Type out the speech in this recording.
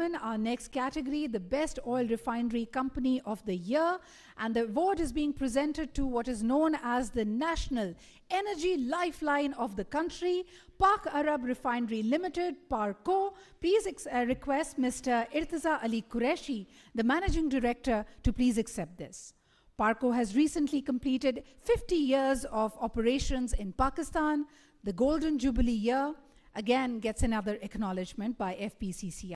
Our next category, the Best Oil Refinery Company of the Year. And the award is being presented to what is known as the National Energy Lifeline of the country, Pak-Arab Refinery Limited, PARCO. Please uh, request Mr. Irtiza Ali Qureshi, the Managing Director, to please accept this. Parco has recently completed 50 years of operations in Pakistan. The Golden Jubilee year again gets another acknowledgement by FPCCI.